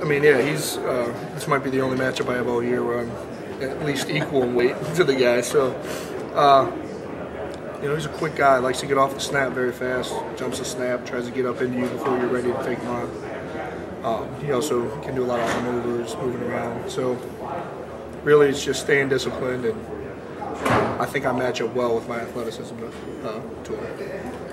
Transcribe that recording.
I mean, yeah, he's. Uh, this might be the only matchup I have all year where I'm at least equal in weight to the guy. So, uh, you know, he's a quick guy. Likes to get off the snap very fast. Jumps the snap, tries to get up into you before you're ready to take him on. Um, he also can do a lot of maneuvers, moving around. So, really, it's just staying disciplined, and I think I match up well with my athleticism uh, to him.